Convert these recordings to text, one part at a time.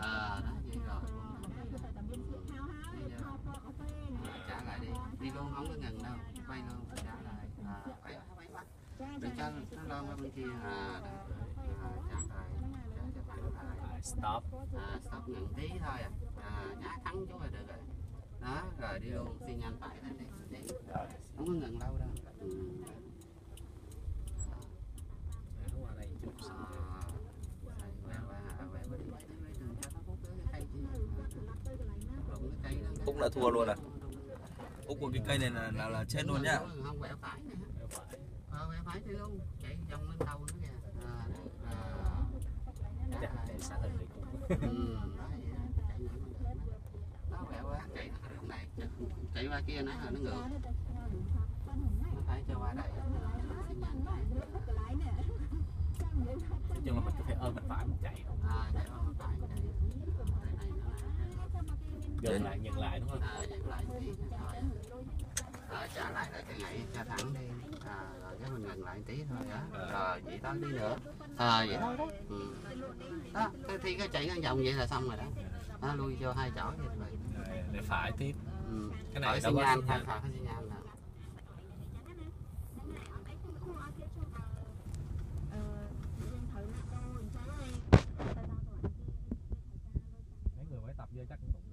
ờ đó vậy rồi. Bây giờ, ờ, trả lại đi. Đi luôn không có ngừng đâu. Quay luôn trả lại. À, đừng cho nó lon qua bên kia. À đó. À, trả lại. Trả cho thẳng lại. À, stop. À, stop ngừng tí thôi à, à nhá thắng chút là được rồi. Đó rồi đi luôn xin nhanh phải lên đi. Không có ngừng lâu đâu. Ừ. để qua đây chút à, xíu thầy quẹo qua quẹo qua đi quẹo đi đừng cho nó hút cái cây chi đụng Hút là thua luôn à? Úc của cái cây này là là, là chết luôn nhá không quẹo phải nè ờ quẹo phải đi luôn chạy vòng lên đầu nữa kìa à, à, để đi ừ, đó, chạy nó quẹo qua chạy nó hướng này chạy qua kia nãy nó ngược nó phải cho qua đây nói chung là mình cứ phải ôm mình phải mình chạy à chạy qua bên phải chạy Tới này nó là dừng lại nhận lại đúng không? À, dừng lại tí. Thôi à, trả lại lại cái nhảy cho thẳng đi. À, rồi cái mình ngừng lại tí thôi đó rồi vậy đó đi nữa. À, vậy đó. Ừ. đó cái thi cái chạy ngang vòng vậy là xong rồi đó. Đó lui cho hai chỗ vậy rồi rồi để phải tiếp. Ừ. cái này đâu có nhan xi phải nhan. phải có xi nhan nè mấy người mới tập vô chắc cũng đụng được luôn thôi nha Đấy, bắn chết đó. xong rồi À, à, này xi nhan nha phải. một cái đúng không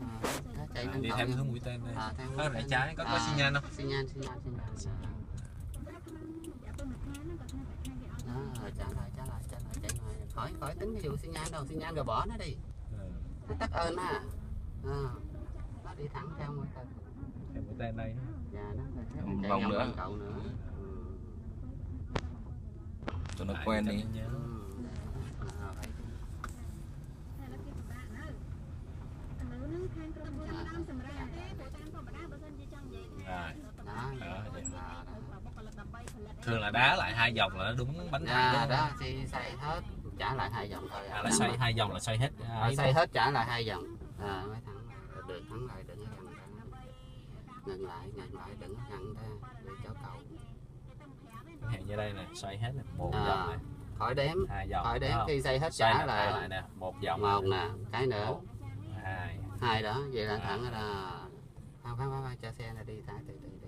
À, đó, chạy à, lên đi theo hướng mũi tên đây. À, có hướng rẽ tên. trái có có À, xi nhan không? xi nhan xi nhan xi nhan Trả lại trả lại trả lại chạy ngoài khỏi khỏi tính cái vụ xi nhan đâu xi nhan rồi bỏ nó đi. Ừ. nó tắt ơn á. À, nó đi thẳng theo mũi tên theo mũi tên đây. Dạ nó chạy vòng nữa. cậu nữa. Ừ. cho nó quen đi nó nhớ. Ừ. À, vậy. rồi đó Đó, vậy. à, đó. Thường là đá lại hai vòng là nó đúng bánh thẳng à, đó thì xoay hết trả lại hai vòng thôi. À là xoay hai vòng là xoay hết à, à, xoay hết trả lại hai vòng. À, mới thắng được thắng lại đừng có ngừng lại ngừng lại đừng có gần ra để cho cậu. Hẹn như đây nè xoay hết nè một À, vòng này khỏi đếm. Hai vòng khỏi đếm khi xoay hết xoay trả nè, lại. nè một vòng một nè. cái nữa. Một hai. Hai đó vậy là À. thẳng là không không không cho xe là đi thả từ từ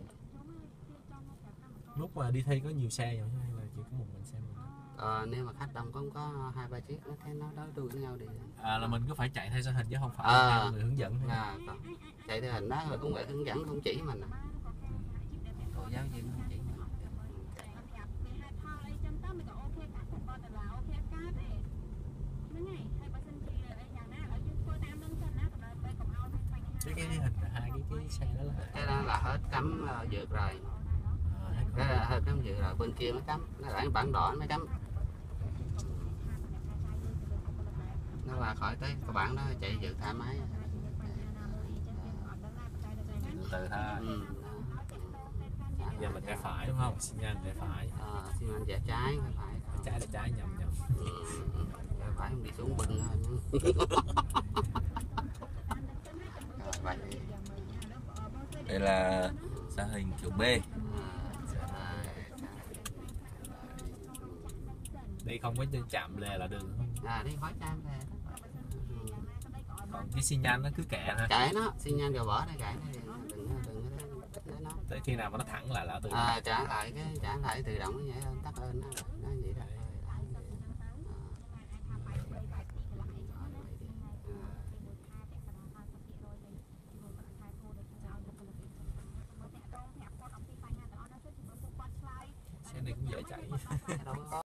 lúc mà đi thi có nhiều xe vậy hay là chỉ có một mình xe mình? Ờ, nếu mà khách đông cũng có hai ba chiếc nó thấy nó đối đuôi với nhau đi. À là mình cứ phải chạy theo xe hình chứ không phải À. người hướng dẫn hay à, còn chạy theo hình đó rồi cũng vậy hướng dẫn không chỉ mình à. cô giáo viên không chỉ mình. Cái cái hình hai cái cái xe đó là cái đó là hết cấm ờ, vượt rồi à, hay cái là hết cấm vượt rồi bên kia mới cấm nó lại bản đỏ nó mới cấm nó qua khỏi tới cái bản đó chạy vượt thoải mái từ từ thôi ừ. giờ mình rẽ phải đúng không? xin nhanh rẽ phải. Ờ, xin anh vẽ trái phải phải. Rẽ trái là trái nhầm nhầm. Ừ. Vẽ phải không đi xuống bừng thôi. Đây là xa hình kiểu B đi không có chạm lề là đường à đi khỏi trang về còn cái xi nhan nó cứ kệ ha cãi nó xin nhanh rồi bỏ đây cãi nó đừng đừng tới khi nào mà nó thẳng lại là tự à, trả lại cái trả lại tự động như vậy thôi tắt ơn nó nó vậy rồi